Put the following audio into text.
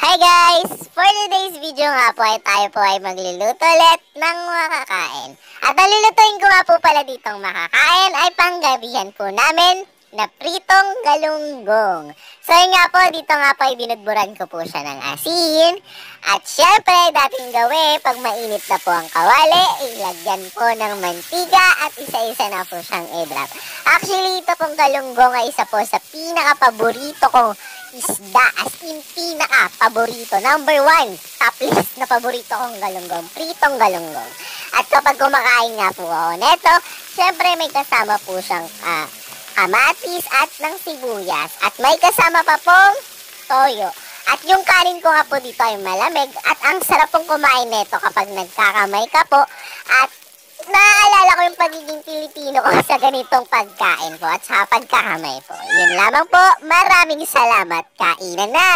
Hi guys! For today's video nga po ay tayo po ay magluluto ulit ng makakain. At ang lulutuin ko nga po pala ditong makakain ay panggabihan po namin na pritong galunggong. So yun nga po, dito nga po ay binudburan ko po siya ng asin. At syempre, dating gawin, pag mainit na po ang kawali, ilagyan po ng mantiga at isa-isa na po siyang i-drop. Actually, ito pong galunggong ay isa po sa pinaka-paborito kong isda. As in, pinaka-paborito. Number one, top list na paborito kong galunggong. Pritong galunggong. At kapag kumakain nga po ako neto, syempre may kasama po siyang ah, kamatis at ng sibuyas. At may kasama pa pong toyo. At yung kanin ko nga po dito ay malamig at ang sarap pong kumain nito kapag nagkakamay ka po. At naaalala ko yung pagiging Pilipino ko sa ganitong pagkain po at sa pagkakamay po. Yun lamang po. Maraming salamat. Kainan na!